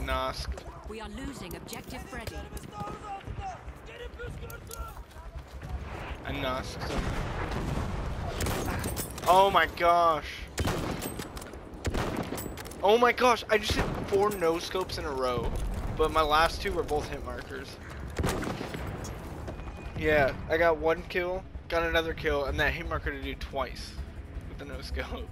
nosked. We are losing objective Freddy. And asked. Oh my gosh. Oh my gosh, I just hit four no scopes in a row. But my last two were both hit markers. Yeah, I got one kill, got another kill, and that hit marker to do twice with the no scope.